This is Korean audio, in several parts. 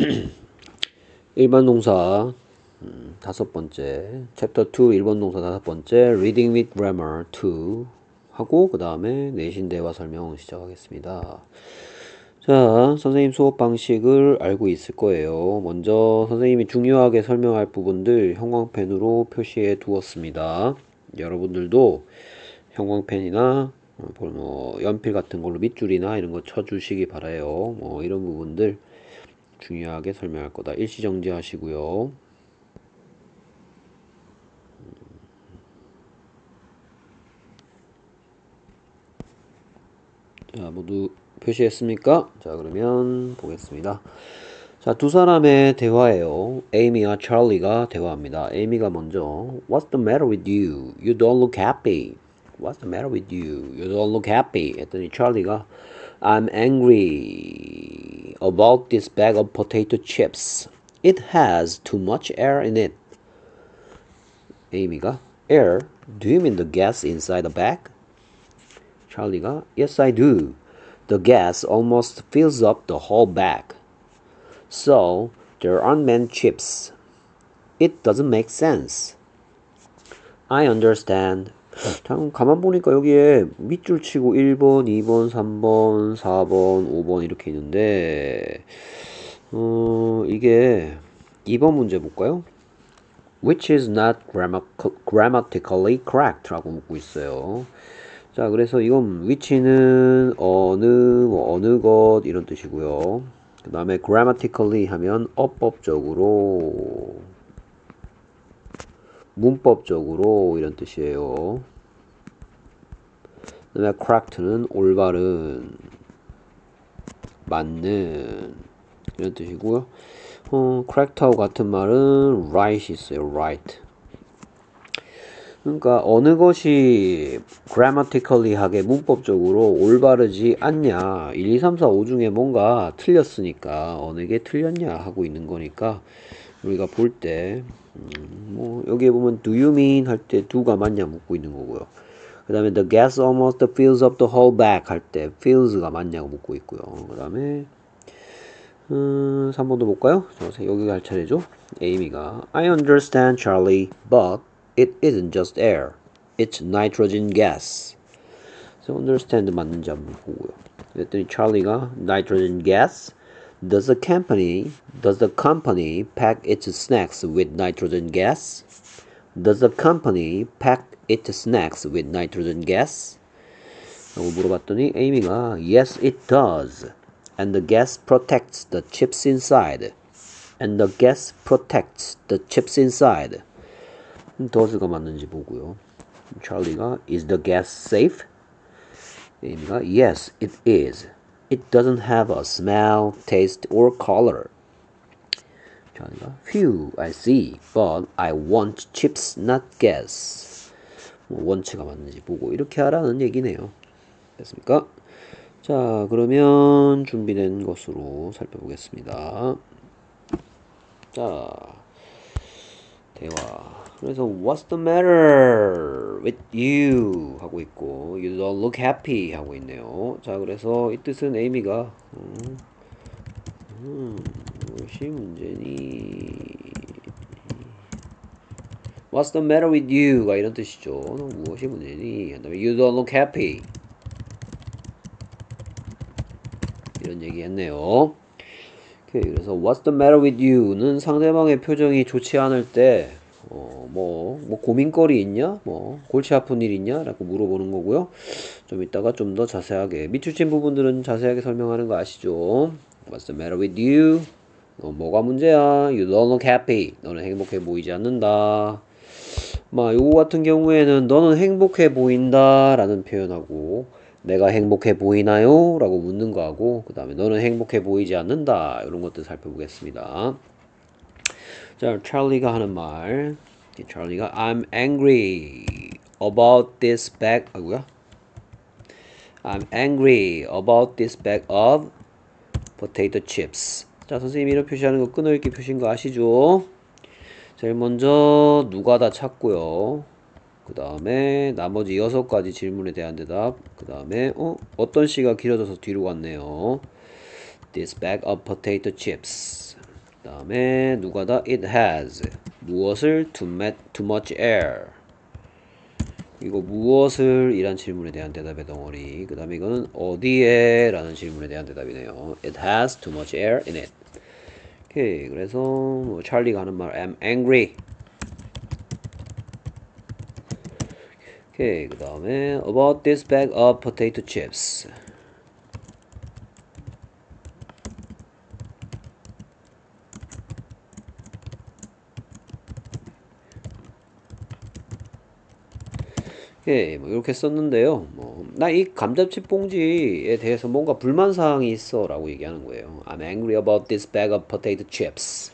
1번 동사 음, 다섯 번째 챕터 2 1번 동사 다섯 번째 Reading with Grammar 2 하고 그 다음에 내신 대화 설명 시작하겠습니다. 자, 선생님 수업 방식을 알고 있을 거예요. 먼저 선생님이 중요하게 설명할 부분들 형광펜으로 표시해 두었습니다. 여러분들도 형광펜이나 뭐 연필 같은 걸로 밑줄이나 이런 거 쳐주시기 바라요. 뭐 이런 부분들 중요하게 설명할 거다. 일시 정지 하시고요. 자, 모두 표시했습니까? 자, 그러면 보겠습니다. 자, 두 사람의 대화예요. 에이미와 찰리가 대화합니다. 에이미가 먼저 What's the matter with you? You don't look happy. What's the matter with you? You don't look happy. 했더니 찰리가 I'm angry about this bag of potato chips. It has too much air in it. 에이미가 Air? Do you mean the gas inside the bag? 찰리가 Yes, I do. The gas almost fills up the whole bag. So, there aren't many chips. It doesn't make sense. I understand. 참 가만 보니까 여기에 밑줄 치고 1번, 2번, 3번, 4번, 5번 이렇게 있는데 어, 이게 2번 문제 볼까요? Which is not grammatically correct 라고 묻고 있어요. 자, 그래서 이건 which는 어느, 뭐 어느 것 이런 뜻이고요. 그 다음에 grammatically 하면 어법적으로, 문법적으로 이런 뜻이에요. 그 다음에 correct는 올바른, 맞는 이런 뜻이고요. 어, correct하고 같은 말은 right 있어요. right. 그러니까 어느 것이 grammatically하게 문법적으로 올바르지 않냐 1, 2, 3, 4, 5 중에 뭔가 틀렸으니까 어느 게 틀렸냐 하고 있는 거니까 우리가 볼때 음, 뭐 여기에 보면 do you mean 할 때 do가 맞냐 묻고 있는 거고요 그 다음에 the gas almost fills up the whole bag 할 때 fills가 맞냐고 묻고 있고요 그 다음에 음, 3번도 볼까요? 여기가 할 차례죠 에이미가 I understand Charlie but It isn't just air. It's nitrogen gas. So understand 맞는지 한번 보고요. 그랬더니 찰리가 nitrogen gas. Does the company does the company pack its snacks with nitrogen gas? Does the company pack its snacks with nitrogen gas? 라고 물어봤더니 에이미가 Yes, it does. And the gas protects the chips inside. And the gas protects the chips inside. does가 맞는지 보고요. 찰리가 Is the gas safe? 에이미가 Yes, it is. It doesn't have a smell, taste, or color. 찰리가 Phew, I see. But I want chips, not gas. 뭐 원치가 맞는지 보고 이렇게 하라는 얘기네요. 됐습니까? 자, 그러면 준비된 것으로 살펴보겠습니다. 자, 대화. 그래서 What's the matter with you? 하고 있고 You don't look happy 하고 있네요. 자 그래서 이 뜻은 에이미가 음, 음, 무엇이 문제니? What's the matter with you? 가 이런 뜻이죠. 무엇이 문제니? 그 다음에 You don't look happy 이런 얘기 했네요. 오케이, 그래서 What's the matter with you?는 상대방의 표정이 좋지 않을 때 어, 뭐, 뭐 고민거리 있냐? 뭐 골치 아픈 일 있냐? 라고 물어보는 거고요. 좀 이따가 좀 더 자세하게 밑줄 친 부분들은 자세하게 설명하는 거 아시죠? What's the matter with you? 어, 뭐가 문제야? You don't look happy. 너는 행복해 보이지 않는다. 막 요거 같은 경우에는 너는 행복해 보인다 라는 표현하고 내가 행복해 보이나요? 라고 묻는 거하고 그 다음에 너는 행복해 보이지 않는다 이런 것들 살펴보겠습니다. 자, 찰리가 하는 말. 찰리가 I'm angry about this bag. 아구야. I'm angry about this bag of potato chips. 자, 선생님이 이런 표시하는 거 끊어읽기 표시인 거 아시죠? 제일 먼저 누가 다 찾고요. 그 다음에 나머지 여섯 가지 질문에 대한 대답. 그 다음에 어 어떤 시가 길어져서 뒤로 갔네요. This bag of potato chips. 그 다음에 누가 다 it has 무엇을 too, ma- too much air 이거 무엇을 이란 질문에 대한 대답의 덩어리 그 다음에 이거는 어디에 라는 질문에 대한 대답이네요 it has too much air in it 오케이 그래서 뭐 찰리가 하는 말 I'm angry 오케이 그 다음에 about this bag of potato chips 예, 뭐 이렇게 썼는데요. 뭐 나 이 감자칩 봉지에 대해서 뭔가 불만 사항이 있어 라고 얘기하는 거예요. I'm angry about this bag of potato chips.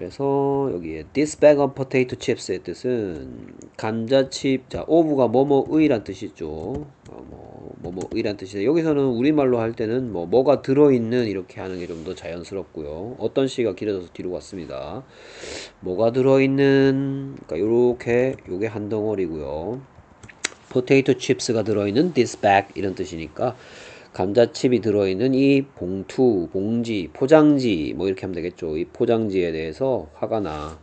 그래서 여기에 this bag of potato chips의 뜻은 감자칩 자 of가 뭐뭐의란 뜻이죠. 어, 뭐 뭐뭐의란 뜻인데 여기서는 우리말로 할 때는 뭐 뭐가 들어있는 이렇게 하는 게 좀 더 자연스럽고요. 어떤 시가 길어져서 뒤로 갔습니다. 뭐가 들어있는 그러니까 요렇게 요게 한 덩어리고요. 포테이토 칩스가 들어있는 this bag 이런 뜻이니까 감자칩이 들어있는 이 봉투, 봉지, 포장지 뭐 이렇게 하면 되겠죠. 이 포장지에 대해서 화가 나.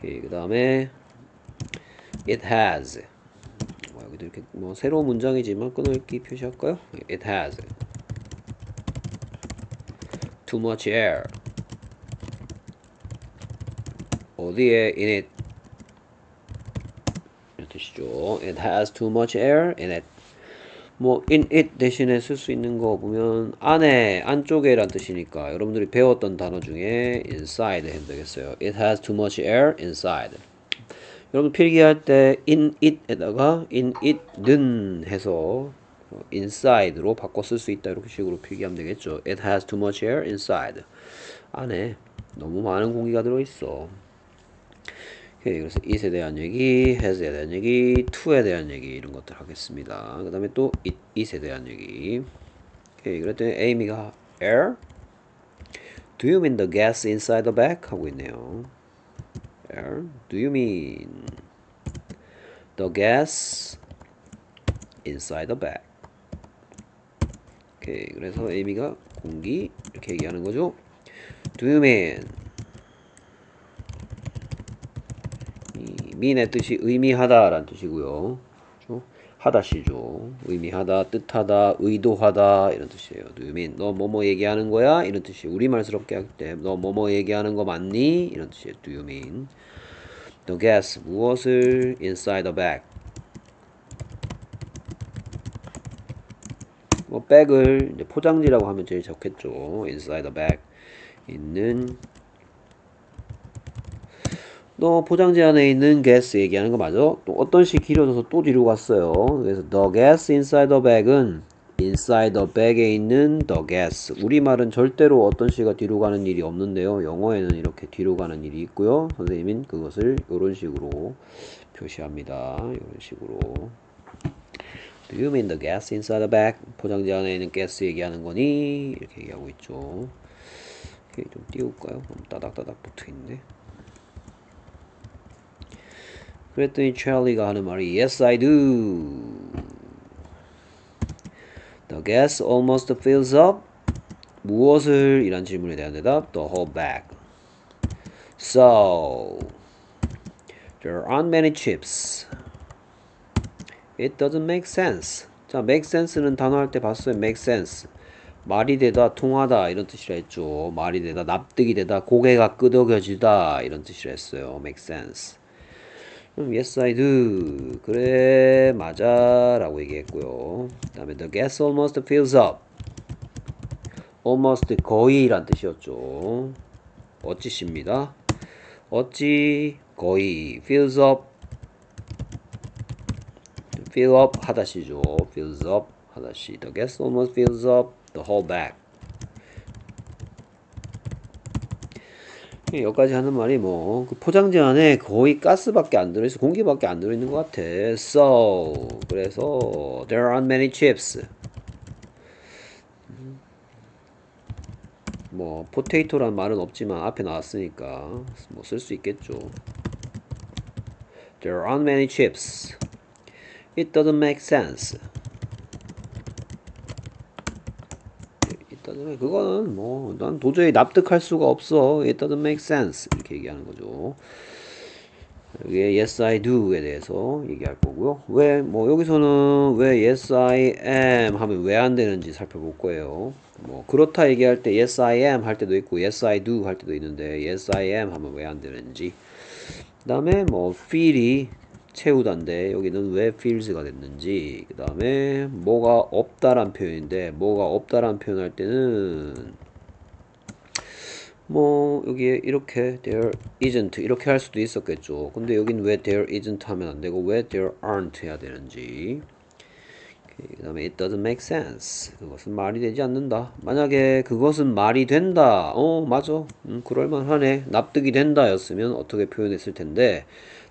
그 다음에 it has 뭐 여기도 이렇게 뭐 새로운 문장이지만 끊어읽기 표시할까요? it has too much air 어디에 in it 이런 뜻이죠. It has too much air in it. 뭐 in it 대신에 쓸 수 있는 거 보면 안에 안쪽에 란 뜻이니까 여러분들이 배웠던 단어 중에 inside 해도 되겠어요. It has too much air inside. 여러분 필기할 때 in it에다가 in it는 해서 inside로 바꿔 쓸 수 있다 이렇게 식으로 필기하면 되겠죠. It has too much air inside. 안에 너무 많은 공기가 들어있어. 오케이, 그래서 it에 대한 얘기, has에 대한 얘기, to에 대한 얘기 이런 것들 하겠습니다. 그 다음에 또 it, it에 대한 얘기. 오케이, 그랬더니 Amy가 air? Do you mean the gas inside the bag? 하고 있네요. air? Do you mean the gas inside the bag? 오케이, 그래서 Amy가 공기 이렇게 얘기하는 거죠. Do you mean mean의 뜻이 의미하다라는 뜻이고요. 그렇죠? 하다시죠. 의미하다, 뜻하다, 의도하다 이런 뜻이에요. Mean 너 뭐뭐 얘기하는 거야? 이런 뜻이에요. 우리말스럽게 할 때 너 뭐뭐 얘기하는 거 맞니? 이런 뜻이에요. Do you mean The gas 무엇을 inside the bag 뭐 백을 이제 포장지라고 하면 제일 좋겠죠. inside the bag 있는 또 포장지 안에 있는 gas 얘기하는 거 맞아? 또 어떤 식 길어져서 또 뒤로 갔어요. 그래서 the gas inside the bag은 inside the bag에 있는 the gas. 우리말은 절대로 어떤 시가 뒤로 가는 일이 없는데요. 영어에는 이렇게 뒤로 가는 일이 있고요. 선생님은 그것을 이런 식으로 표시합니다. 이런 식으로. Do you mean the gas inside the bag? 포장지 안에 있는 가스 얘기하는 거니? 이렇게 얘기하고 있죠. 이렇게 좀 띄울까요? 따닥따닥 붙어 있네. 그랬더니 찰리가 하는 말이 Yes, I do. The gas almost fills up. 무엇을? 이란 질문에 대한 대답 The whole bag. So, there aren't many chips. It doesn't make sense. 자, make sense는 단어 할 때 봤어요. make sense. 말이 되다, 통하다 이런 뜻이라 했죠. 말이 되다, 납득이 되다, 고개가 끄덕여지다 이런 뜻이라 했어요. make sense. 그럼 yes I do. 그래 맞아 라고 얘기했고요. 그 다음에 the gas almost fills up. almost 거의 란 뜻이었죠. 어찌십니다. 어찌 거의 fills up fill up 하다시죠. fills up 하다시 the gas almost fills up the whole bag. 여기까지 하는 말이 뭐, 그 포장지 안에 거의 가스밖에 안 들어있어. 공기밖에 안 들어있는 것 같아. So, 그래서, there aren't many chips. 뭐, potato란 말은 없지만 앞에 나왔으니까, 뭐, 쓸 수 있겠죠. There aren't many chips. It doesn't make sense. 그래, 그거는 뭐 난 도저히 납득할 수가 없어. It doesn't make sense. 이렇게 얘기하는 거죠. 여기에 yes I do에 대해서 얘기할 거고요. 왜 뭐 여기서는 왜 yes I am 하면 왜 안 되는지 살펴볼 거예요. 뭐 그렇다 얘기할 때 yes I am 할 때도 있고 yes I do 할 때도 있는데 yes I am 하면 왜 안 되는지. 그다음에 뭐 feel이 채우다인데 여기는 왜 feels가 됐는지. 그 다음에 뭐가 없다란 표현인데 뭐가 없다란 표현할 때는 뭐 여기에 이렇게 there isn't 이렇게 할 수도 있었겠죠. 근데 여긴 왜 there isn't 하면 안 되고 왜 there aren't 해야 되는지. 그 다음에 it doesn't make sense. 그것은 말이 되지 않는다. 만약에 그것은 말이 된다. 어 맞아. 음, 그럴만하네. 납득이 된다 였으면 어떻게 표현했을 텐데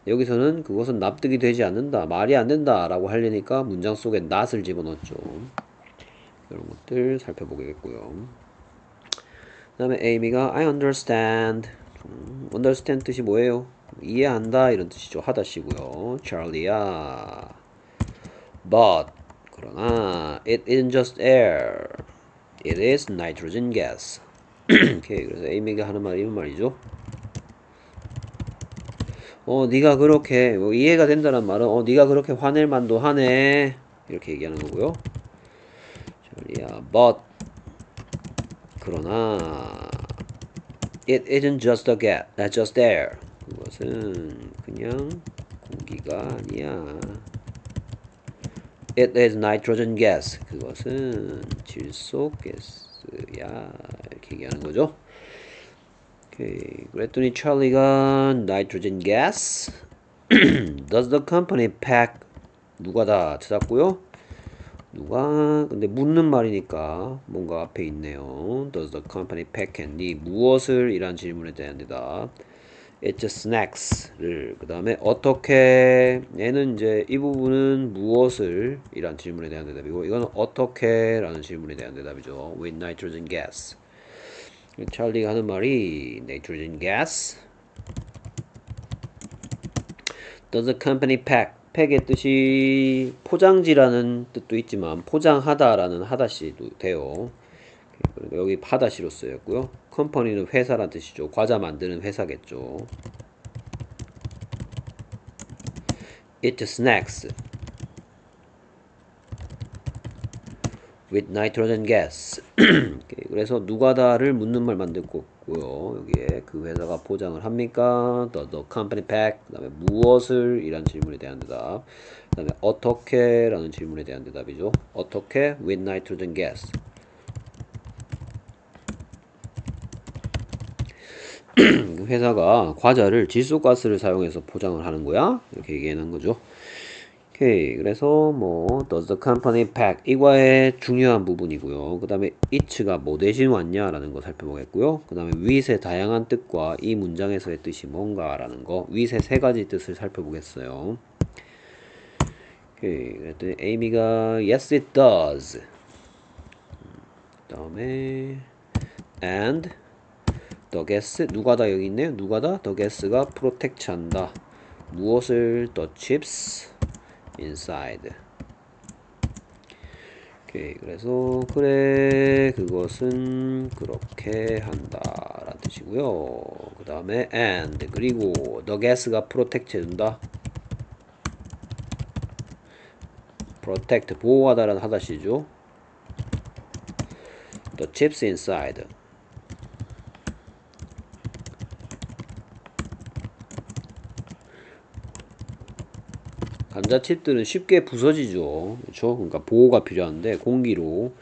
여기서는 그것은 납득이 되지 않는다. 말이 안 된다 라고 하려니까 문장 속에 not을 집어넣었죠. 이런 것들 살펴보겠고요. 그 다음에 에이미가 I understand 음, understand 뜻이 뭐예요? 이해한다 이런 뜻이죠 하다시고요 찰리야 but 그러나 it isn't just air it is nitrogen gas 오케이 그래서 에이미가 하는 말이 이런 말이죠 어 네가 그렇게 뭐 이해가 된다는 말은 어 네가 그렇게 화낼 만도 하네 이렇게 얘기하는 거고요 찰리야 but 그러나 it isn't just a uh, just air. 그것은 그냥 공기가 아니야. It is nitrogen gas. 그것은 질소 가스야. 이렇게 얘기하는 거죠. 오케이. 그랬더니 찰리가 nitrogen gas. Does the company pack 누가 다 찾았고요. 누가 근데 묻는 말이니까 뭔가 앞에 있네요. Does the company pack candy? 무엇을 이란 질문에 대한 대답. It's snacks를 그 다음에 어떻게 얘는 이제 이 부분은 무엇을 이란 질문에 대한 대답이고 이거는 어떻게 라는 질문에 대한 대답이죠. With nitrogen gas. 찰리가 하는 말이 nitrogen gas. Does the company pack 팩의 뜻이 포장지라는 뜻도 있지만 포장하다라는 하다시도 돼요. 여기 파다시로 쓰였고요. 컴퍼니는 회사란 뜻이죠. 과자 만드는 회사겠죠. It snacks with nitrogen gas. 그래서 누가다를 묻는 말 만들고 있고요. 여기에 그 회사가 포장을 합니까? The, the company pack. 그 다음에 무엇을? 이란 질문에 대한 대답. 그 다음에 어떻게? 라는 질문에 대한 대답이죠. 어떻게? With nitrogen gas. 그 회사가 과자를 질소가스를 사용해서 포장을 하는 거야? 이렇게 얘기하는 거죠. 오케이. 그래서 뭐 does the company pack 이과의 중요한 부분이고요. 그 다음에 it가 뭐 대신 왔냐라는 거 살펴보겠고요. 그 다음에 with의 다양한 뜻과 이 문장에서의 뜻이 뭔가라는 거 with의 세 가지 뜻을 살펴보겠어요. 오케이. 그랬더니 에이미가 yes it does. 그 다음에 and the gas 누가 다 여기 있네요. 누가 다 the gas가 프로텍트 한다. 무엇을 the chips inside. 오케이, 그래서 그래 그것은 그렇게 한다 라는 뜻이고요. 그 다음에 and 그리고 the gas가 protect 해준다. protect 보호하다 라는 하다시죠. The chips inside 감자칩들은 쉽게 부서지죠. 그렇죠? 그러니까 보호가 필요한데 공기로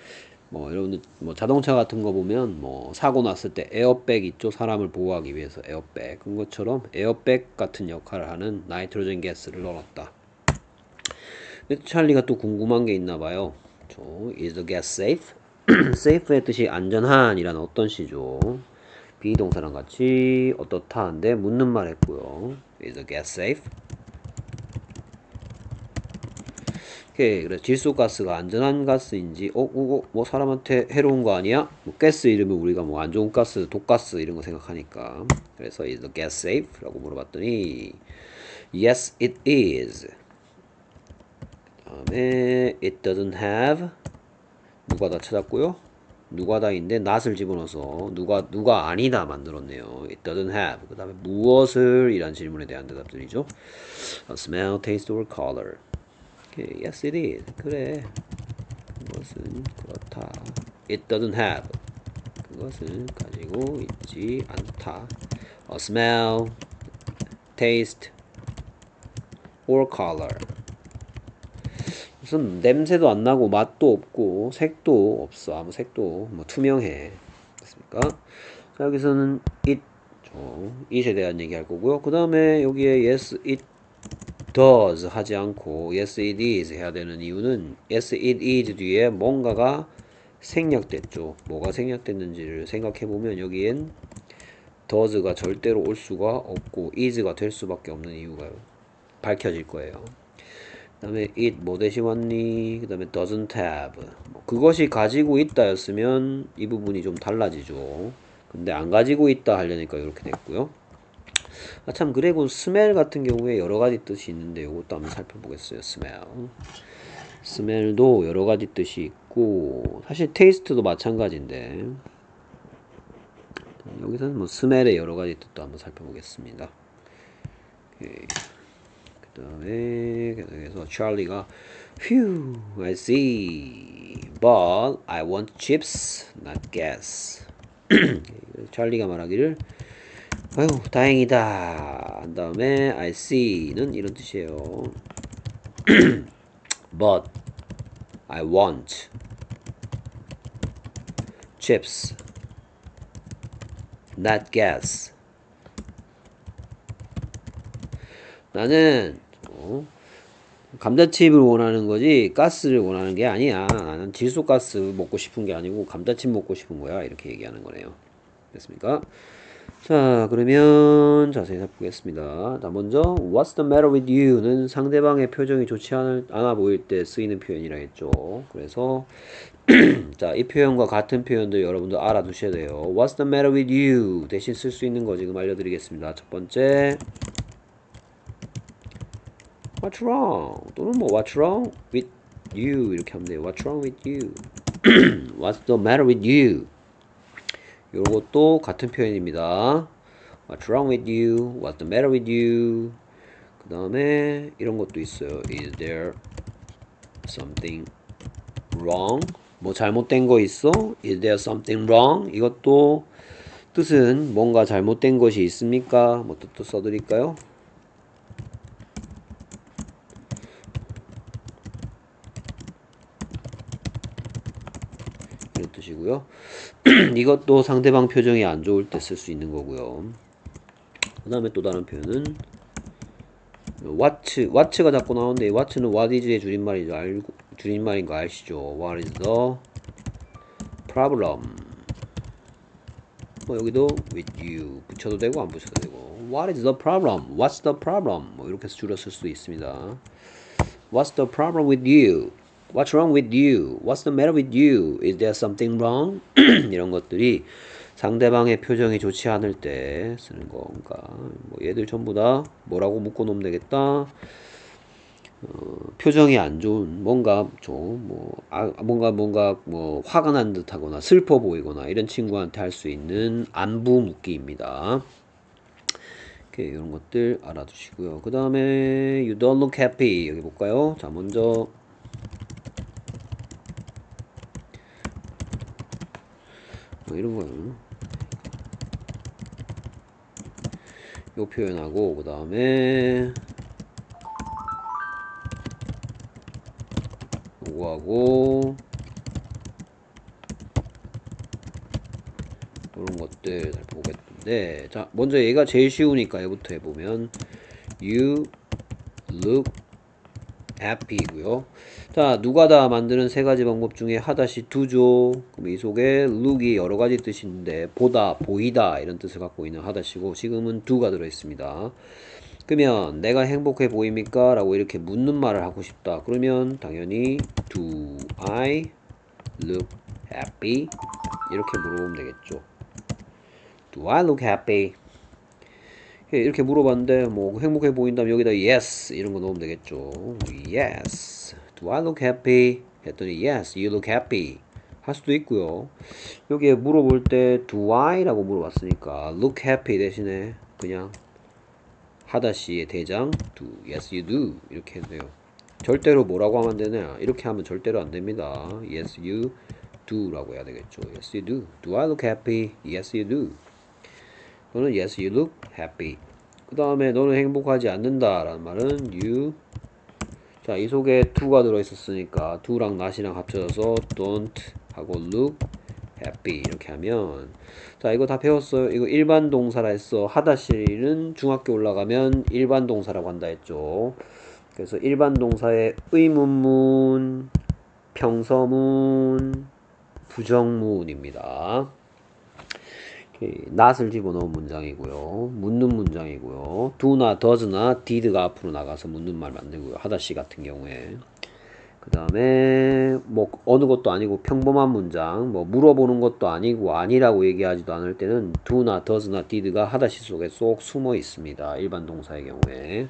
뭐 여러분들 뭐 자동차 같은 거 보면 뭐 사고 났을 때 에어백 있죠. 사람을 보호하기 위해서 에어백. 그런 것처럼 에어백 같은 역할을 하는 nitrogen 가스를 넣었다. 찰리가 또 궁금한 게 있나 봐요. 저 is the gas safe? safe의 뜻이 안전한이라는 어떤 시죠? 비동사랑 같이 어떻다한데 묻는 말 했고요. is the gas safe? 오케이. 그래 질소가스가 안전한 가스인지 어, 어, 어, 뭐 사람한테 해로운 거 아니야? 뭐 가스 이름을 우리가 뭐 안 좋은 가스, 독가스 이런 거 생각하니까 그래서 is the gas safe? 라고 물어봤더니 yes it is 다음에 it doesn't have 누가 다 찾았고요 누가 다인데 not을 집어넣어서 누가 누가 아니다 만들었네요. It doesn't have. 그 다음에 무엇을 이란 질문에 대한 대답들이죠. Smell, taste or color. Okay, yes it is. 그래. 그것은 그렇다. It doesn't have. 그것은 가지고 있지 않다. A smell, taste or color. 무슨 냄새도 안 나고 맛도 없고 색도 없어 아무 색도 뭐 투명해 됐습니까? 자 여기서는 it 죠 it에 대한 얘기 할 거고요 그 다음에 여기에 yes it does 하지 않고 yes it is 해야 되는 이유는 yes it is 뒤에 뭔가가 생략됐죠. 뭐가 생략됐는지를 생각해 보면 여기엔 does가 절대로 올 수가 없고 is가 될 수밖에 없는 이유가 밝혀질 거예요. 그 다음에 it 뭐 대신 왔니? 그 다음에 doesn't have. 뭐 그것이 가지고 있다 였으면 이 부분이 좀 달라지죠. 근데 안 가지고 있다 하려니까 이렇게 됐고요 아 참 그리고 smell 같은 경우에 여러 가지 뜻이 있는데 이것도 한번 살펴보겠어요 smell smell도 여러 가지 뜻이 있고 사실 taste도 마찬가지인데 여기서는 뭐 smell의 여러 가지 뜻도 한번 살펴보겠습니다. 그 다음에 계속해서 찰리가 Phew, I see. But I want chips, not gas. 찰리가 말하기를 아유 다행이다 한 다음에 I see는 이런 뜻이에요 but I want chips not gas 나는 어, 감자칩을 원하는 거지 가스를 원하는 게 아니야. 나는 질소가스 먹고 싶은 게 아니고 감자칩 먹고 싶은 거야. 이렇게 얘기하는 거네요. 됐습니까? 자 그러면 자세히 살펴보겠습니다. 자 먼저 What's the matter with you?는 상대방의 표정이 좋지 않아 보일 때 쓰이는 표현이라 했죠. 그래서 자 이 표현과 같은 표현들 여러분들 알아두셔야 돼요. What's the matter with you? 대신 쓸 수 있는 거 지금 알려드리겠습니다. 첫 번째 What's wrong? 또는 뭐 What's wrong with you 이렇게 하면 돼요. What's wrong with you? What's the matter with you? 요것도 같은 표현입니다. What's wrong with you? What's the matter with you? 그 다음에 이런 것도 있어요. Is there something wrong? 뭐 잘못된 거 있어? Is there something wrong? 이것도 뜻은 뭔가 잘못된 것이 있습니까? 뭐 뜻도 써드릴까요? 이런 뜻이고요. 이것도 상대방 표정이 안 좋을 때 쓸 수 있는 거고요. 그 다음에 또 다른 표현은 what, what가 자꾸 나오는데 what는 what is의 줄임말이죠. 알고, 줄임말인 거 아시죠? What is the problem? 뭐 여기도 with you 붙여도 되고 안 붙여도 되고 What is the problem? What's the problem? 뭐 이렇게 줄여 쓸 수도 있습니다. What's the problem with you? What's wrong with you? What's the matter with you? Is there something wrong? 이런 것들이 상대방의 표정이 좋지 않을 때 쓰는 건가. 뭐 얘들 전부 다 뭐라고 묶어 놓으면 되겠다. 어, 표정이 안 좋은 뭔가 좀뭐 아, 뭔가 뭔가 뭐 화가 난 듯하거나 슬퍼 보이거나 이런 친구한테 할 수 있는 안부 묻기입니다. 이렇게 이런 것들 알아두시고요. 그 다음에 you don't look happy 여기 볼까요? 자 먼저 뭐 이런 거요. 요 표현하고 그 다음에 요거하고 이런 것들 살펴보겠는데 자 먼저 얘가 제일 쉬우니까 얘부터 해보면 you look happy고요 자 누가다 만드는 세 가지 방법 중에 하다시 두죠 그럼 이 속에 look이 여러 가지 있는데 보다 보이다 이런 뜻을 갖고 있는 하다시고 지금은 두가 들어 있습니다 그러면 내가 행복해 보입니까? 라고 이렇게 묻는 말을 하고 싶다. 그러면 당연히 Do I look happy? 이렇게 물어보면 되겠죠. Do I look happy? 이렇게 물어봤는데 뭐 행복해 보인다면 여기다 yes 이런 거 넣으면 되겠죠. Yes. Do I look happy? 했더니 yes, you look happy. 할 수도 있고요. 여기에 물어볼 때 do I라고 물어봤으니까 look happy 대신에 그냥 하다 씨의 대장 do yes you do 이렇게 해도 돼요. 절대로 뭐라고 하면 되냐? 이렇게 하면 절대로 안 됩니다. yes you do라고 해야 되겠죠. yes you do. do I look happy? yes you do. 또는 yes you look happy. 그 다음에 너는 행복하지 않는다 라는 말은 you. 자, 이 속에 to가 들어있었으니까 do랑 not이랑 합쳐져서 don't 하고 look happy 이렇게 하면. 자 이거 다 배웠어요. 이거 일반 동사라 했어. 하다시는 중학교 올라가면 일반 동사라고 한다 했죠. 그래서 일반 동사의 의문문 평서문 부정문입니다 not을 집어넣은 문장이고요. 묻는 문장이고요. do나 does나 did가 앞으로 나가서 묻는 말 만들고요. 하다시 같은 경우에. 그 다음에 뭐 어느 것도 아니고 평범한 문장 뭐 물어보는 것도 아니고 아니라고 얘기하지도 않을 때는 do나 does나 did가 하다시 속에 쏙 숨어 있습니다. 일반 동사의 경우에.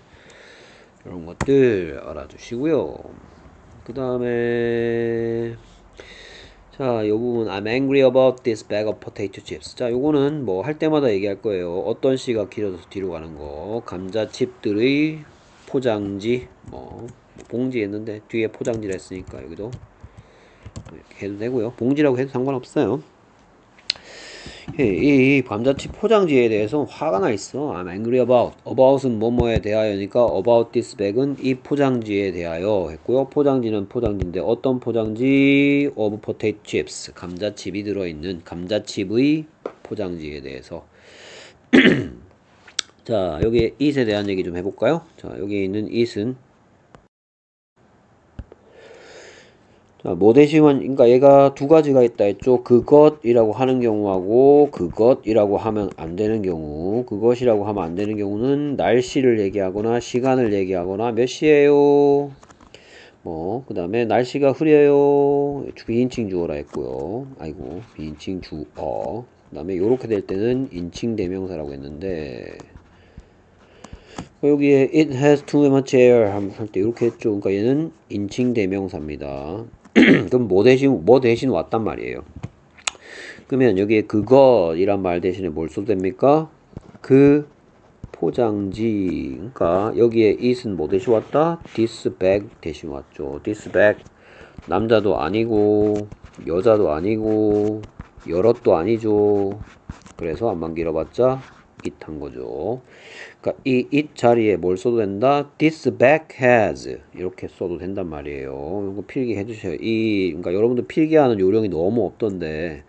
이런 것들 알아두시고요. 그 다음에 자, 이 부분 I'm angry about this bag of potato chips. 자, 요거는 뭐 할 때마다 얘기할 거예요. 어떤 시가 길어서 뒤로 가는 거. 감자칩들의 포장지 뭐, 뭐 봉지 했는데 뒤에 포장지를 했으니까 여기도 이렇게 해도 되고요. 봉지라고 해도 상관없어요. 예, 이, 이 감자칩 포장지에 대해서 화가 나 있어. I'm angry about. about은 뭐뭐에 대하여니까 about this bag은 이 포장지에 대하여 했고요. 포장지는 포장지인데 어떤 포장지? of potato chips. 감자칩이 들어있는 감자칩의 포장지에 대해서. 자, 여기 it에 대한 얘기 좀 해볼까요? 자, 여기 있는 it은 대신은 그러니까 얘가 두 가지가 있다 했죠. 그것이라고 하는 경우하고 그것이라고 하면 안 되는 경우. 그것이라고 하면 안 되는 경우는 날씨를 얘기하거나 시간을 얘기하거나 몇 시에요. 뭐 그 다음에 날씨가 흐려요. 비인칭 주어라 했고요. 아이고 비인칭 주어. 그 다음에 요렇게 될 때는 인칭 대명사라고 했는데 여기에 it has too much air 할 때 이렇게 했죠. 그러니까 얘는 인칭 대명사입니다. 그럼 뭐 대신 뭐 대신 왔단 말이에요. 그러면 여기에 그것이란 말 대신에 뭘 써도 됩니까? 그 포장지 그러니까 여기에 it은 뭐 대신 왔다? this bag 대신 왔죠. this bag 남자도 아니고 여자도 아니고 여럿도 아니죠. 그래서 안만 길어봤자 it 한 거죠. 그러니까 이 it 자리에 뭘 써도 된다? This bag has 이렇게 써도 된단 말이에요. 이거 필기 해 주세요. 이 그러니까 여러분들 필기하는 요령이 너무 없던데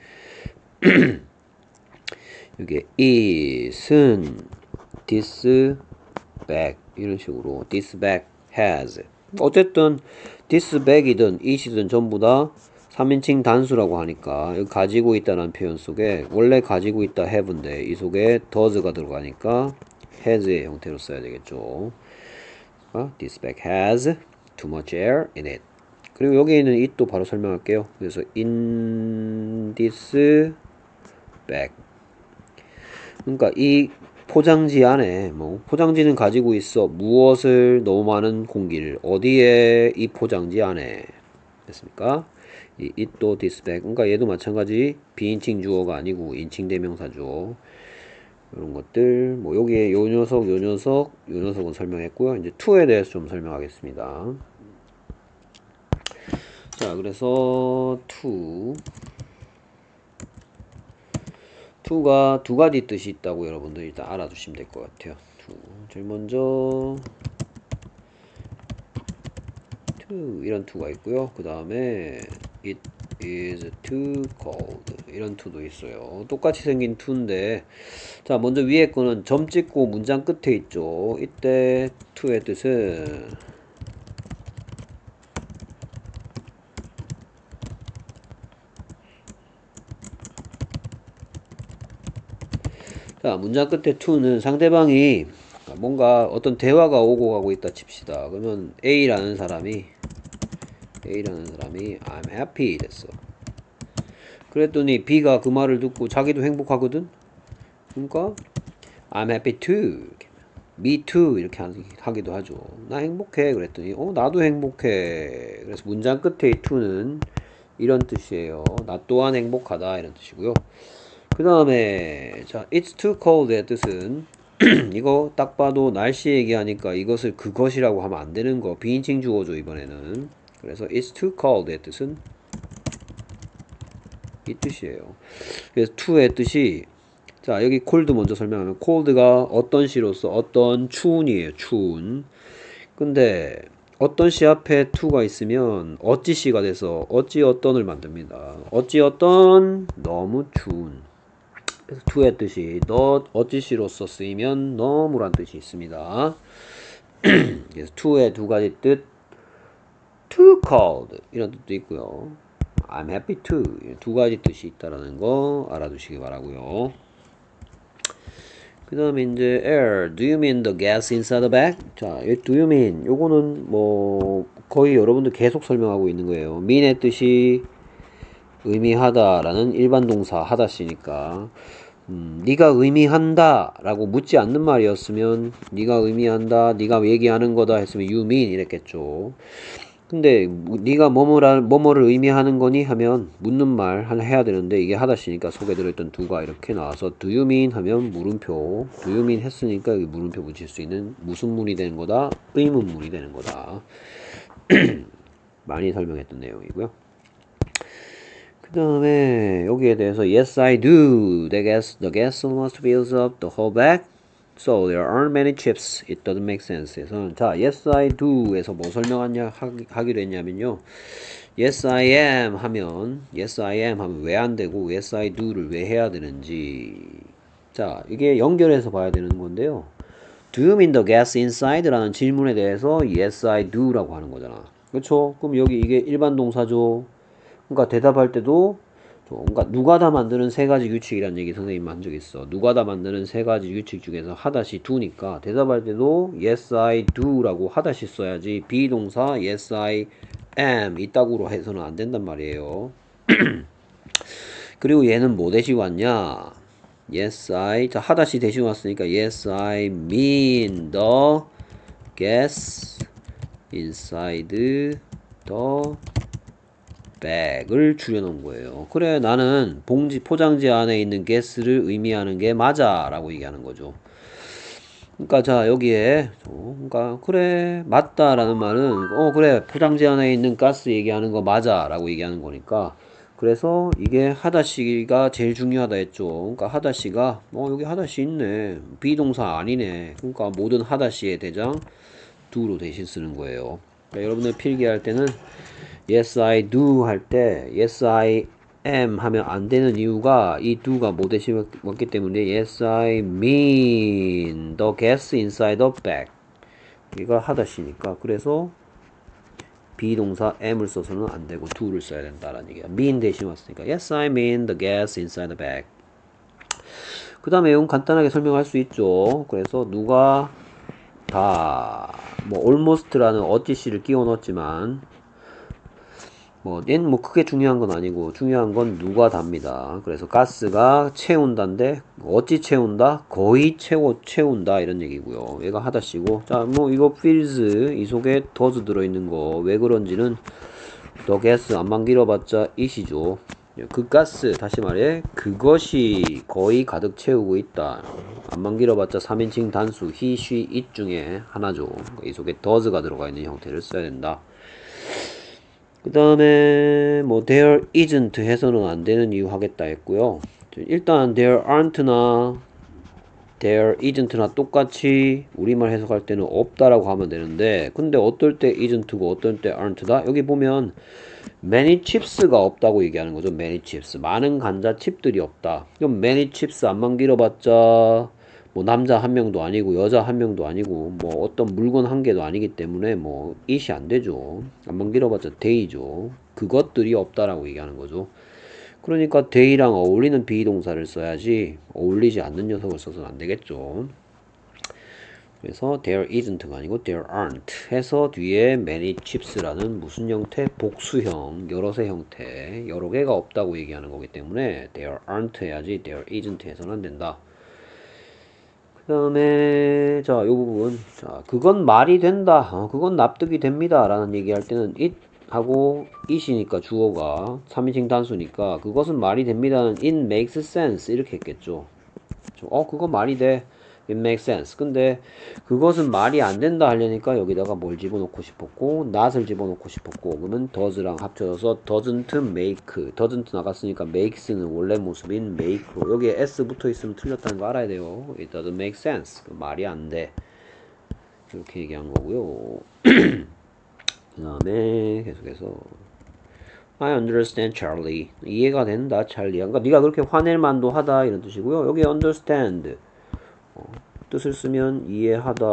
이게 it은 this bag 이런 식으로 this bag has 어쨌든 this bag이든 it이든 전부 다 3인칭 단수라고 하니까 가지고 있다는 표현 속에 원래 가지고 있다 have인데 이 속에 does가 들어가니까 has의 형태로 써야 되겠죠. 어? This bag has too much air in it. 그리고 여기 있는 it도 바로 설명할게요. 그래서 in this bag. 그러니까 이 포장지 안에 뭐 포장지는 가지고 있어 무엇을 너무 많은 공기를 어디에 이 포장지 안에 됐습니까? 이 it도 bag 그러니까 얘도 마찬가지 비인칭 주어가 아니고 인칭 대명사죠. 이런 것들. 뭐 여기에 요 녀석 요 녀석 요 녀석은 설명했고요. 이제 too에 대해서 좀 설명하겠습니다. 자 그래서 too too가 두 가지 뜻이 있다고 여러분들 일단 알아두시면 될 것 같아요. too 제일 먼저 too 이런 too가 있고요. 그 다음에 it is too cold. 이런 too도 있어요. 똑같이 생긴 too인데 자 먼저 위에 거는 점 찍고 문장 끝에 있죠. 이때 too의 뜻은 자 문장 끝에 too는 상대방이 뭔가 어떤 대화가 오고 가고 있다 칩시다. 그러면 A라는 사람이 A라는 사람이 I'm happy 됐어. 그랬더니 B가 그 말을 듣고 자기도 행복하거든? 그러니까 I'm happy too. Me too 이렇게 하기도 하죠. 나 행복해 그랬더니 어 나도 행복해. 그래서 문장 끝에 이 to는 이런 뜻이에요. 나 또한 행복하다 이런 뜻이고요. 그 다음에 자 it's too cold의 뜻은 이거 딱 봐도 날씨 얘기하니까 이것을 그것이라고 하면 안 되는 거 비인칭 주어죠 이번에는 그래서 it's too cold의 뜻은 이 뜻이에요. 그래서 to의 뜻이 자 여기 cold 먼저 설명하면 cold가 어떤 시로서 어떤 추운이에요 추운 근데 어떤 시 앞에 to가 있으면 어찌 시가 돼서 어찌 어떤을 만듭니다. 어찌 어떤 너무 추운 그래서 to의 뜻이 너 어찌 시로서 쓰이면 너무란 뜻이 있습니다. 그래서 to의 두 가지 뜻 too cold 이런 뜻도 있고요. I'm happy to 두 가지 뜻이 있다라는 거 알아두시기 바라고요. 그 다음에 이제 air, do you mean the gas inside the bag? 자, do you mean 요거는 뭐 거의 여러분들 계속 설명하고 있는 거예요. mean의 뜻이 의미하다라는 일반 동사 하다시니까 음, 네가 의미한다 라고 묻지 않는 말이었으면 네가 의미한다, 네가 얘기하는 거다 했으면 you mean 이랬겠죠. 근데 네가 뭐뭐를 뭐뭐를 의미하는 거니? 하면 묻는 말 하나 해야 되는데 이게 하다시니까 속에 들어있던 두가 이렇게 나와서 mean? 하면 물음표. Mean? 했으니까 여기 물음표 붙일 수 있는 무슨 문이 되는 거다? 의문문이 되는 거다. 많이 설명했던 내용이고요. 그 다음에 여기에 대해서 yes I do. The gas the gas must fills up the whole bag So there aren't many chips. It doesn't make sense. 에서 자, yes I do에서 뭐 설명하냐 하기 로 했냐면요. Yes I am 하면 yes I am 하면 왜 안 되고 yes I do를 왜 해야 되는지 자, 이게 연결해서 봐야 되는 건데요. Do you mean the gas inside라는 질문에 대해서 yes I do라고 하는 거잖아. 그렇죠? 그럼 여기 이게 일반 동사죠. 그러니까 대답할 때도 그러니까 누가 다 만드는 세 가지 규칙이란 얘기 선생님 한적 있어. 누가 다 만드는 세 가지 규칙 중에서 하다시 두니까 대답할 때도 yes I do라고 하다시 써야지 비동사 yes I am 이따구로 해서는 안 된단 말이에요. 그리고 얘는 뭐 대신 왔냐? yes I 자 하다시 대신 왔으니까 yes I mean the gas inside the 백을 줄여놓은 거예요. 그래 나는 봉지 포장지 안에 있는 가스를 의미하는 게 맞아 라고 얘기하는 거죠. 그러니까 자 여기에 어, 그러니까 그래 맞다 라는 말은 어 그래 포장지 안에 있는 가스 얘기하는 거 맞아 라고 얘기하는 거니까 그래서 이게 하다시가 제일 중요하다 했죠. 그러니까 하다시가 어 여기 하다시 있네 비동사 아니네. 그러니까 모든 하다시의 대장 두로 대신 쓰는 거예요. 그러니까 여러분들 필기할 때는 yes I do 할 때 yes I am 하면 안 되는 이유가 이 do가 뭐 대신 왔기 때문에 yes I mean the gas inside the bag 이거 하다시니까 그래서 비동사 am을 써서는 안 되고 do를 써야 된다라는 얘기야. mean 대신 왔으니까 yes I mean the gas inside the bag 그 다음에 이건 간단하게 설명할 수 있죠. 그래서 누가 다 뭐 almost라는 어찌씨를 끼워 넣었지만 뭐, 얘는 뭐 크게 중요한 건 아니고 중요한 건 누가 답니다. 그래서 가스가 채운다인데 어찌 채운다? 거의 채워 채운다 이런 얘기고요. 얘가 하다시고 자 뭐 이거 fills 이 속에 does 들어있는 거 왜 그런지는 더 가스 안만 길어봤자 이시죠. 그 가스 다시 말해 그것이 거의 가득 채우고 있다. 안만 길어봤자 3인칭 단수 he, she, it 중에 하나죠. 이 속에 does가 들어가 있는 형태를 써야 된다. 그 다음에 뭐 there isn't 해서는 안 되는 이유 하겠다 했고요. 일단 there aren't나 there isn't나 똑같이 우리말 해석할 때는 없다라고 하면 되는데 근데 어떨 때 isn't고 어떨 때 aren't다? 여기 보면 many chips가 없다고 얘기하는 거죠. many chips. 많은 감자 칩들이 없다. 그럼 many chips 암만 길어봤자 뭐 남자 한 명도 아니고 여자 한 명도 아니고 뭐 어떤 물건 한 개도 아니기 때문에 뭐 it이 안 되죠. 암만 길어봤자 they죠. 그것들이 없다라고 얘기하는 거죠. 그러니까 they랑 어울리는 be동사를 써야지 어울리지 않는 녀석을 써서는 안 되겠죠. 그래서 there isn't가 아니고 there aren't 해서 뒤에 many chips라는 무슨 형태? 복수형, 여러의 형태, 여러 개가 없다고 얘기하는 거기 때문에 there aren't 해야지 there isn't 해서는 안 된다. 그 다음에 자, 요 부분 자, 그건 말이 된다. 어, 그건 납득이 됩니다. 라는 얘기할 때는 it 하고 it이니까 주어가 3인칭 단수니까 그것은 말이 됩니다는 it makes sense 이렇게 했겠죠. 어 그거 말이 돼. It makes sense. 근데 그것은 말이 안 된다 하려니까 여기다가 뭘 집어넣고 싶었고 not을 집어넣고 싶었고 그러면 does랑 합쳐져서 doesn't make doesn't 나갔으니까 makes는 원래 모습인 make로 여기에 s 붙어 있으면 틀렸다는 거 알아야 돼요. it doesn't make sense. 그 말이 안 돼. 이렇게 얘기한 거고요. 그 다음에 계속해서 I understand Charlie 이해가 된다 찰리 그러니까 네가 그렇게 화낼 만도 하다 이런 뜻이고요 여기 understand 어, 뜻을 쓰면 이해하다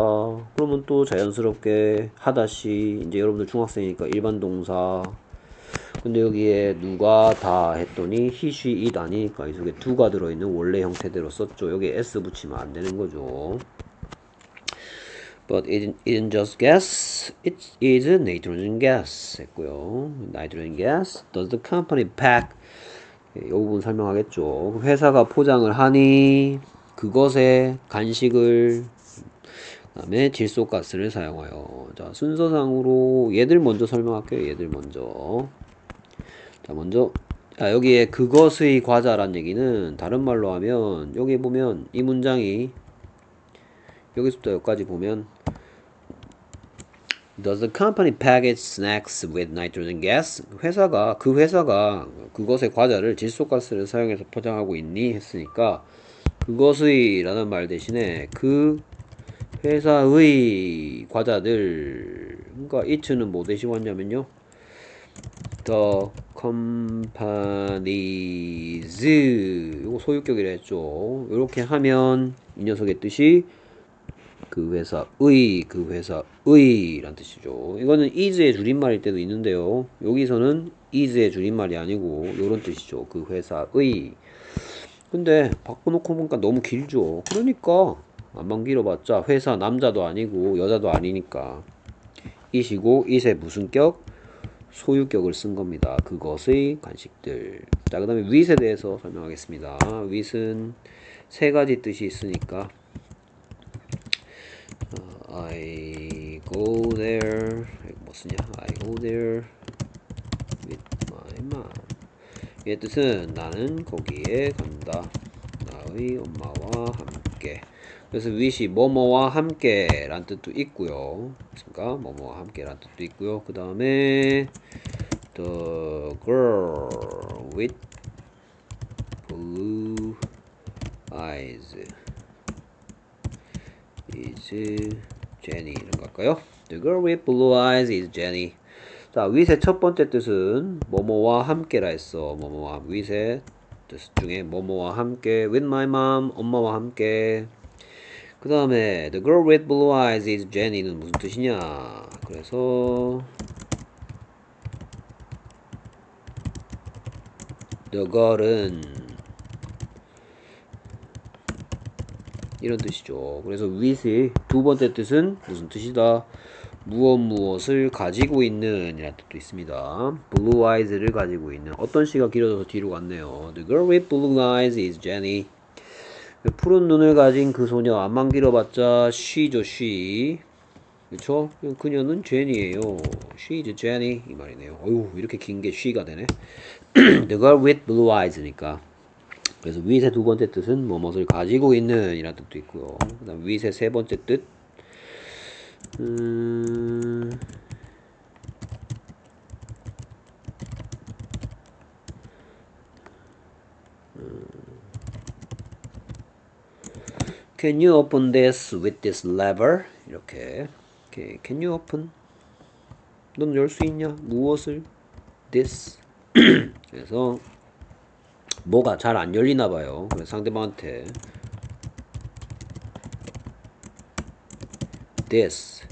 그러면 또 자연스럽게 하다시 이제 여러분들 중학생이니까 일반 동사 근데 여기에 누가 다 했더니 she, it 아니니까 이 속에 두가 들어있는 원래 형태대로 썼죠 여기 s 붙이면 안 되는 거죠 But it isn't just gas, it is nitrogen gas 했고요. nitrogen gas. Does the company pack? 이 부분 설명하겠죠. 회사가 포장을 하니 그것에 간식을 그 다음에 질소가스를 사용하여. 자 순서상으로 얘들 먼저 설명할게요. 얘들 먼저. 자 먼저 자 여기에 그것의 과자란 얘기는 다른 말로 하면 여기 보면 이 문장이 여기서부터 여기까지 보면 Does the company package snacks with nitrogen gas? 회사가 그 회사가 그것의 과자를 질소가스를 사용해서 포장하고 있니 했으니까 그것의 라는 말 대신에 그 회사의 과자들 그러니까 it는 뭐 대신 왔냐면요. The companies. 이거 소유격이라 했죠. 이렇게 하면 이 녀석의 뜻이 그 회사의 그 회사의 란 뜻이죠. 이거는 is의 줄임말일 때도 있는데요. 여기서는 is의 줄임말이 아니고 이런 뜻이죠. 그 회사의 근데 바꿔놓고 보니까 너무 길죠 그러니까 안만 길어봤자 회사 남자도 아니고 여자도 아니니까 이시고 it의 무슨 격? 소유격을 쓴 겁니다. 그것의 간식들. 자, 그 다음에 with에 대해서 설명하겠습니다. with은 세 가지 뜻이 있으니까 어, I go there 뭐 쓰냐? I go there with my mom. 얘 뜻은 나는 거기에 간다. 나의 엄마와 함께. 그래서 with이 뭐뭐와 함께 란 뜻도 있고요. 그러니까 뭐뭐와 함께 란 뜻도 있고요. 그 다음에 the girl with blue eyes is Jenny 이런 거 할까요? The girl with blue eyes is Jenny. 자, with의 첫 번째 뜻은 뭐뭐와 함께라 했어. 뭐뭐와 with의 뜻 중에 뭐뭐와 함께 with my mom 엄마와 함께. 그 다음에 The girl with blue eyes is Jenny는 무슨 뜻이냐? 그래서 The girl은 이런 뜻이죠. 그래서 with의 두 번째 뜻은 무슨 뜻이다 무엇 무엇을 가지고 있는 이라는 뜻도 있습니다. Blue eyes를 가지고 있는. 어떤 시가 길어져서 뒤로 갔네요. The girl with blue eyes is Jenny. 푸른 눈을 가진 그 소녀 안만 길어봤자 she죠 she. 그쵸? 그녀는 제니예요. She is Jenny. 이 말이네요. 어휴 이렇게 긴 게 she가 되네. The girl with blue eyes니까. 그래서 with의 두 번째 뜻은 뭐뭇을 가지고 있는 이라는 뜻도 있고요. 그 다음 with의 세 번째 뜻 음... Can you open this with this lever? 이렇게. Okay. Can you open? 넌 열 수 있냐? 무엇을? This. 그래서 뭐가 잘 안 열리나 봐요. 그래서 상대방한테 this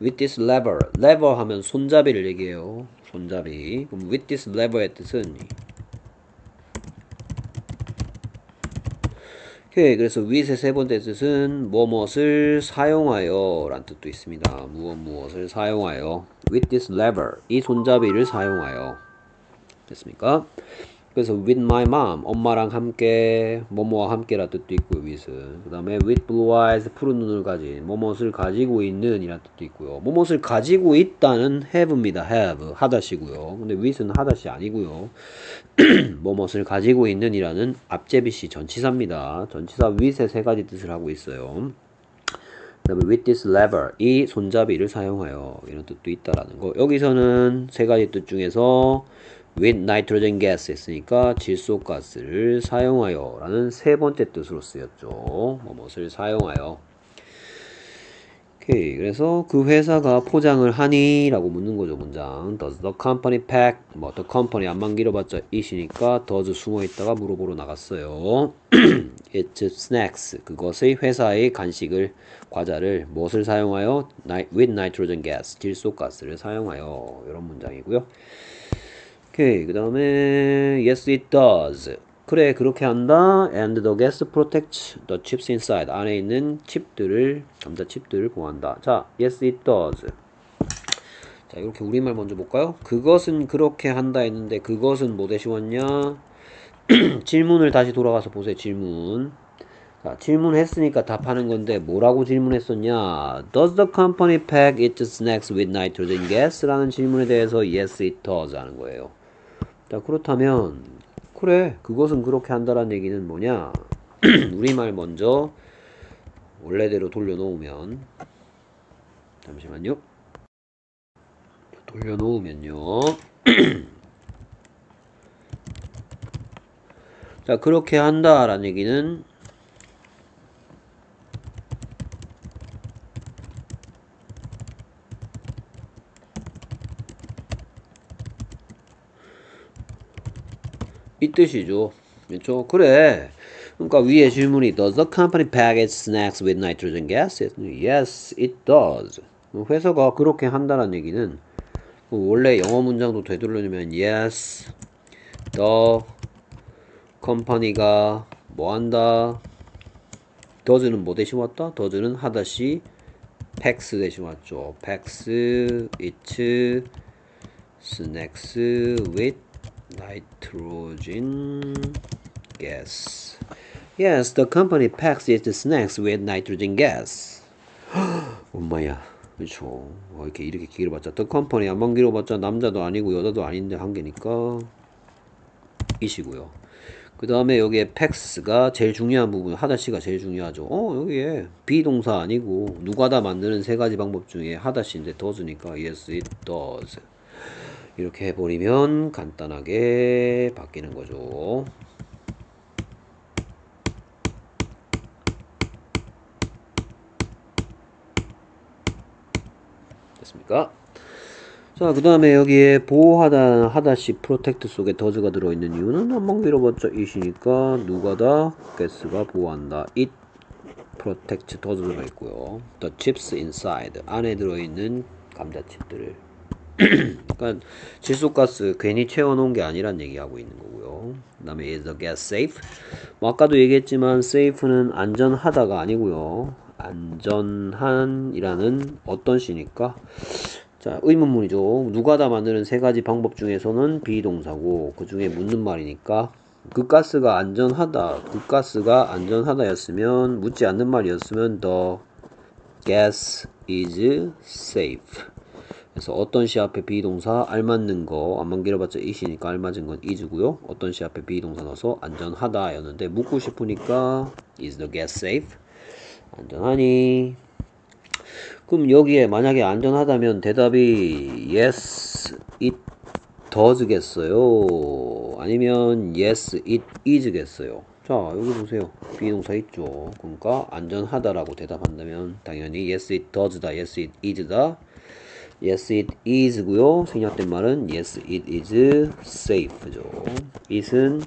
with this lever. lever 하면 손잡이를 얘기해요. 손잡이. 그럼 with this lever의 뜻은 오케이 그래서 with의 세 번째 뜻은 무엇을 사용하여 란 뜻도 있습니다 무엇 무엇을 사용하여 with this lever 이 손잡이를 사용하여 됐습니까 그래서 with my mom 엄마랑 함께 뭐뭐와 함께라 뜻도 있고요 with은. 그 다음에 with blue eyes 푸른 눈을 가진 뭐뭇을 가지고 있는 이란 뜻도 있고요. 뭐뭇을 가지고 있다는 have입니다 have. 하다시고요. 근데 with는 하다시 아니고요. 뭐뭇을 가지고 있는 이라는 앞제비시 전치사입니다. 전치사 with의 세 가지 뜻을 하고 있어요. 그 다음에 with this lever 이 손잡이를 사용하여 이런 뜻도 있다라는 거. 여기서는 세 가지 뜻 중에서 with nitrogen gas 했으니까 질소가스를 사용하여 라는 세 번째 뜻으로 쓰였죠. 뭐뭇을 사용하여. 오케이. 그래서 그 회사가 포장을 하니? 라고 묻는 거죠, 문장. Does the company pack? 뭐, the company 안만 길어봤자 it이니까 does 숨어 있다가 물어보러 나갔어요. It's snacks. 그것의 회사의 간식을, 과자를 무엇을 사용하여? with nitrogen gas. 질소가스를 사용하여. 이런 문장이고요. 오케이. 그 다음에 yes it does. 그래 그렇게 한다. And the gas protects the chips inside. 안에 있는 칩들을 감자 칩들을 보호한다. 자 yes it does. 자 이렇게 우리말 먼저 볼까요? 그것은 그렇게 한다 했는데 그것은 뭐 대시웠냐? 질문을 다시 돌아가서 보세요 질문. 자, 질문했으니까 답하는 건데 뭐라고 질문했었냐? Does the company pack its snacks with nitrogen gas? 라는 질문에 대해서 yes it does 하는 거예요. 자 그렇다면 그래 그것은 그렇게 한다는 얘기는 뭐냐? 우리말 먼저 원래대로 돌려놓으면 잠시만요. 돌려놓으면요. 자 그렇게 한다라는 얘기는 이 뜻이죠. 그렇죠? 그래. 그러니까 위에 질문이 Does the company package snacks with nitrogen gas? Yes, it does. 회사가 그렇게 한다는 얘기는 원래 영어 문장도 되돌려주면 Yes, the company가 뭐 한다? does는 뭐 대신 왔다? does는 하다시 packs 대신 왔죠. packs its snacks with nitrogen gas. Yes, the company packs its snacks with nitrogen gas. 엄마야, 그렇죠. 어, 이렇게 이렇게 길어봤자 the company 안만 길어봤자 남자도 아니고 여자도 아닌데 한 개니까 이시고요. 그 다음에 여기에 packs가 제일 중요한 부분 하다시가 제일 중요하죠. 어 여기에 비동사 아니고 누가 다 만드는 세 가지 방법 중에 하다시인데 does니까 yes it does. 이렇게 해버리면 간단하게 바뀌는 거죠. 됐습니까? 자, 그 다음에 여기에 보호하다, 하다시 protect 속에 does가 들어있는 이유는 한번 밀어봤자 it이니까 누가다 가스가 보호한다. it protect does 들어있고요. the chips inside 안에 들어있는 감자칩들을 그러니까 질소가스 괜히 채워놓은 게 아니란 얘기하고 있는 거고요. 그 다음에 is the gas safe? 뭐 아까도 얘기했지만 safe는 안전하다가 아니고요. 안전한이라는 어떤 시니까 자 의문문이죠. 누가 다 만드는 세 가지 방법 중에서는 비동사고 그 중에 묻는 말이니까 그 가스가 안전하다 그 가스가 안전하다였으면 묻지 않는 말이었으면 the gas is safe 그래서 어떤 시 앞에 비동사 알맞는 거 안만 길어봤자 이시니까 알맞은 건 is고요. 어떤 시 앞에 비동사 넣어서 안전하다 였는데 묻고 싶으니까 is the gas safe? 안전하니? 그럼 여기에 만약에 안전하다면 대답이 yes it does겠어요? 아니면 yes it is겠어요? 자 여기 보세요 비동사 있죠 그러니까 안전하다라고 대답한다면 당연히 yes it does다 yes it is다 Yes, it is고요. 생략된 말은 Yes, it is safe죠. it은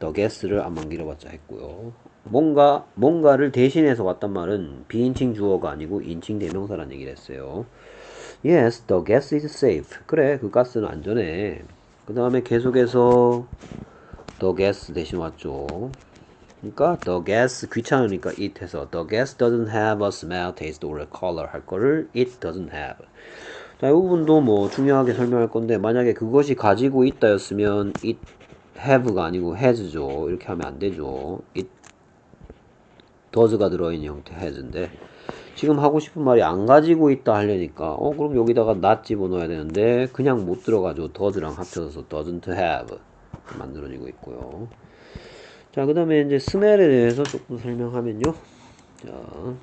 the guess를 안만 길어봤자 했고요. 뭔가 뭔가를 대신해서 왔단 말은 비인칭 주어가 아니고 인칭 대명사라는 얘기를 했어요. Yes, the gas is safe. 그래, 그 가스는 안전해. 그 다음에 계속해서 the gas 대신 왔죠. 그러니까 the gas 귀찮으니까 it 해서 the gas doesn't have a smell, taste or color 할 거를 it doesn't have. 자, 이 부분도 뭐 중요하게 설명할 건데 만약에 그것이 가지고 있다였으면 it have가 아니고 has죠. 이렇게 하면 안 되죠. it does가 들어있는 형태 has인데 지금 하고 싶은 말이 안 가지고 있다 하려니까 어 그럼 여기다가 not 집어넣어야 되는데 그냥 못 들어가죠. does랑 합쳐서 doesn't have 만들어지고 있고요. 자, 그 다음에 이제 스멜에 대해서 조금 설명하면요. 자.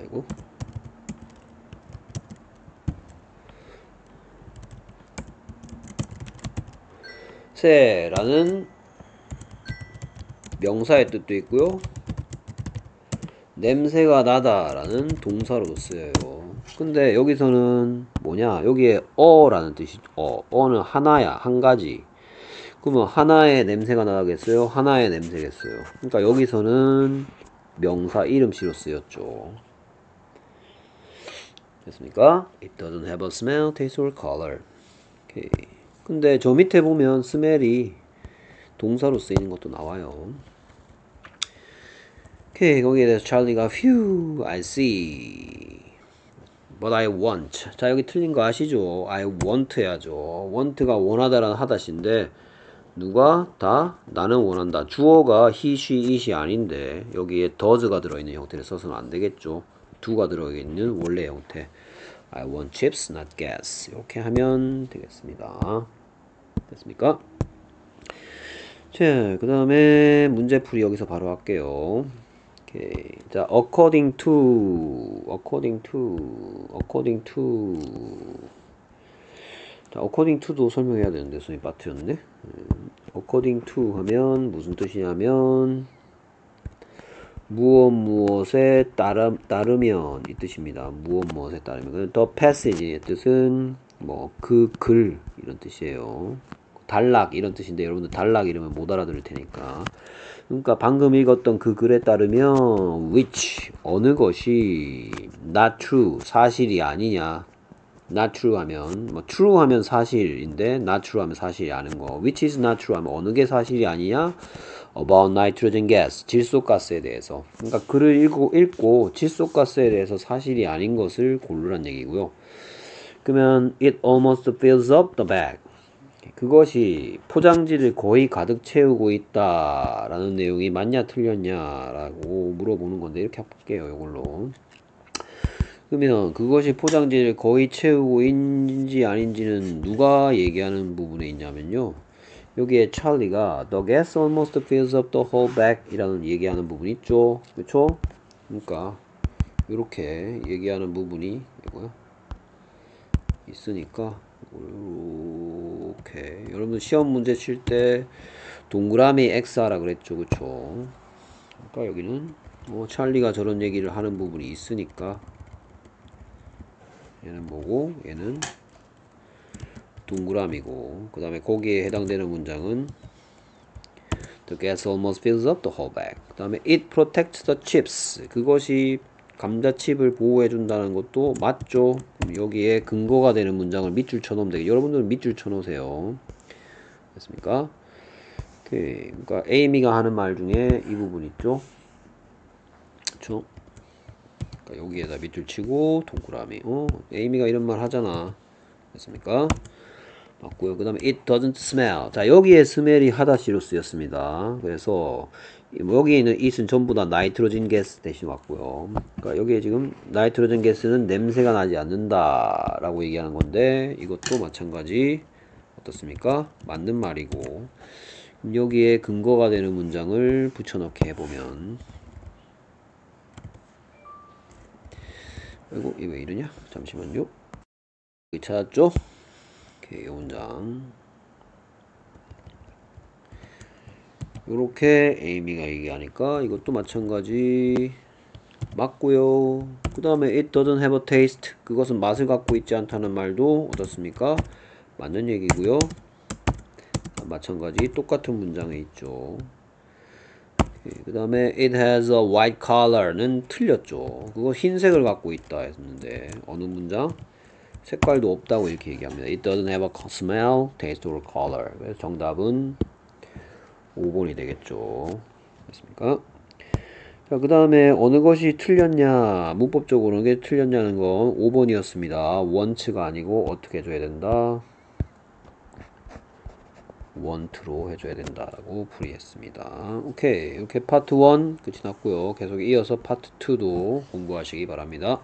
아이고. 새라는 명사의 뜻도 있고요. 냄새가 나다라는 동사로도 쓰여요. 근데 여기서는 뭐냐? 여기에 어라는 뜻이 어. 어는 하나야, 한 가지. 그러면 하나의 냄새가 나겠어요? 하나의 냄새겠어요. 그러니까 여기서는 명사 이름씨로 쓰였죠. 됐습니까? It doesn't have a smell, taste or color. 오케이. 근데 저 밑에 보면 smell이 동사로 쓰이는 것도 나와요. 오케이 거기에 대해서 찰리가 Phew, I see. But I want. 자 여기 틀린 거 아시죠? I want 해야죠. want가 원하다라는 하다시인데 누가 다 나는 원한다. 주어가 he, she, it이 아닌데 여기에 does가 들어있는 형태를 써서는 안 되겠죠. do가 들어있는 원래 형태. I want chips, not gas. 이렇게 하면 되겠습니다. 됐습니까? 자, 그 다음에 문제풀이 여기서 바로 할게요. 오케이. 자, according to, according to, according to. 자, according to도 설명해야 되는데, 선생님 빠트였네. 음, according to 하면 무슨 뜻이냐면, 무엇 무엇에 따르, 따르면 이 뜻입니다. 무엇 무엇에 따르면. 더 passage의 뜻은 뭐 그 글 이런 뜻이에요. 단락 이런 뜻인데 여러분들 단락 이러면 못 알아들을 테니까. 그러니까 방금 읽었던 그 글에 따르면 which 어느 것이 not true 사실이 아니냐. not true 하면 뭐 true 하면 사실인데 not true 하면 사실이 아닌 거. which is not true 하면 어느 게 사실이 아니냐? about nitrogen gas 질소가스에 대해서. 그러니까 글을 읽고 읽고 질소가스에 대해서 사실이 아닌 것을 고르란 얘기고요. 그러면 it almost fills up the bag. 그것이 포장지를 거의 가득 채우고 있다 라는 내용이 맞냐 틀렸냐 라고 물어보는 건데 이렇게 할게요 이걸로. 그러면 그것이 포장지를 거의 채우고 있는지 아닌지는 누가 얘기하는 부분에 있냐면요. 여기에 찰리가 The gas almost fills up the whole bag 이라는 얘기하는 부분이 있죠. 그렇죠? 그러니까 이렇게 얘기하는 부분이 있으니까 이렇게. 여러분 시험 문제 칠 때 동그라미 X하라 그랬죠 그쵸? 그러니까 여기는 뭐 찰리가 저런 얘기를 하는 부분이 있으니까 얘는 뭐고 얘는 동그라미고 그 다음에 거기에 해당되는 문장은 The gas almost fills up the whole bag. 그 다음에 It protects the chips. 그것이 감자칩을 보호해 준다는 것도 맞죠? 여기에 근거가 되는 문장을 밑줄 쳐놓으면 되겠죠 여러분들은 밑줄 쳐놓으세요. 됐습니까? 오케이. 그러니까 에이미가 하는 말 중에 이 부분 있죠? 그쵸? 그러니까 여기에다 밑줄 치고 동그라미. 어? 에이미가 이런 말 하잖아. 됐습니까? 맞고요. 그 다음에 it doesn't smell. 자 여기에 스멜이 하다시로 쓰였습니다. 그래서 뭐 여기 있는 it은 전부 다 나이트로진 가스 대신 왔고요. 그러니까 여기에 지금 나이트로진 가스는 냄새가 나지 않는다 라고 얘기하는 건데 이것도 마찬가지. 어떻습니까? 맞는 말이고. 여기에 근거가 되는 문장을 붙여넣기 해보면. 아이고 이거 왜 이러냐? 잠시만요. 찾았죠? 오케이 문장 요렇게 에이미가 얘기하니까 이것도 마찬가지. 맞고요. 그 다음에 it doesn't have a taste. 그것은 맛을 갖고 있지 않다는 말도 어떻습니까? 맞는 얘기고요. 마찬가지. 똑같은 문장에 있죠. 그 다음에 it has a white color는 틀렸죠. 그거 흰색을 갖고 있다 했는데 어느 문장? 색깔도 없다고 이렇게 얘기합니다. it doesn't have a smell, taste or color. 정답은 5번이 되겠죠. 됐습니까? 자, 그 다음에 어느 것이 틀렸냐, 문법적으로 어느 게 틀렸냐는 건 5번이었습니다. 원츠가 아니고 어떻게 해줘야 된다? 원트로 해줘야 된다라고 풀이했습니다. 오케이. 이렇게 파트 1 끝이 났고요. 계속 이어서 파트 2도 공부하시기 바랍니다.